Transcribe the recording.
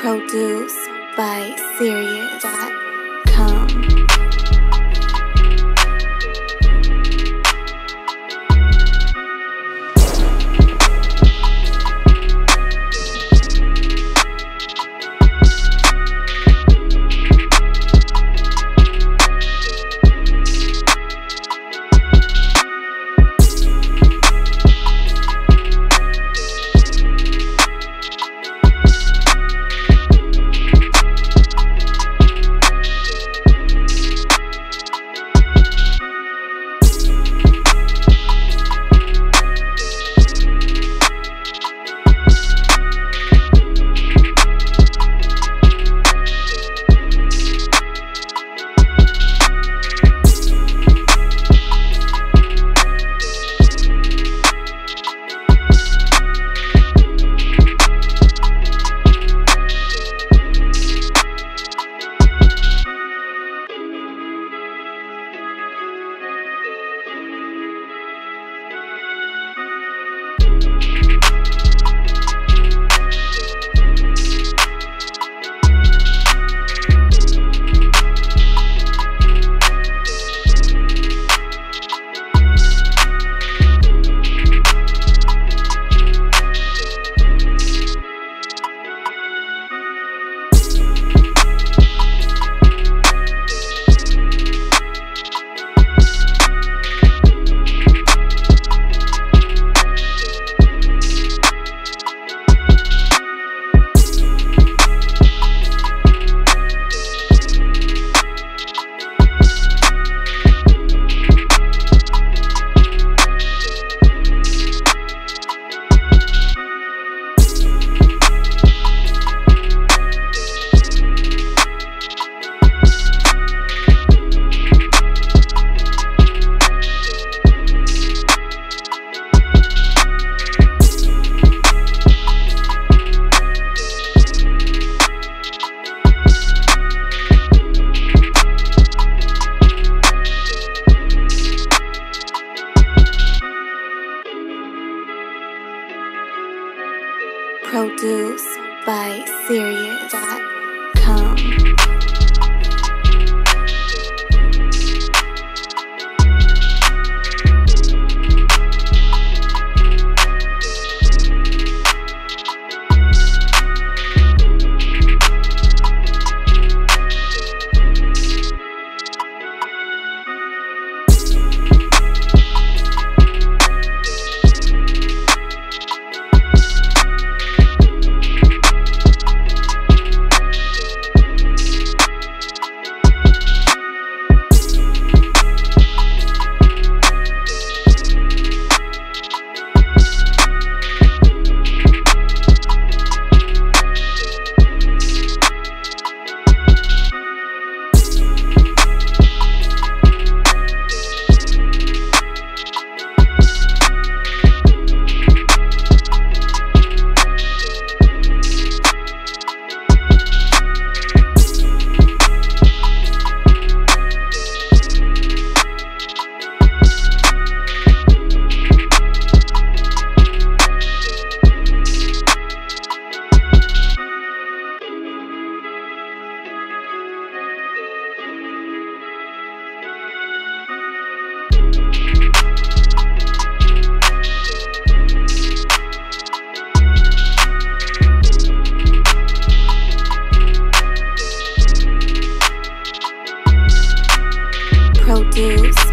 Produced by Serious.com. Produced by Serious.com. Produced